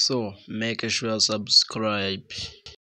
So make sure subscribe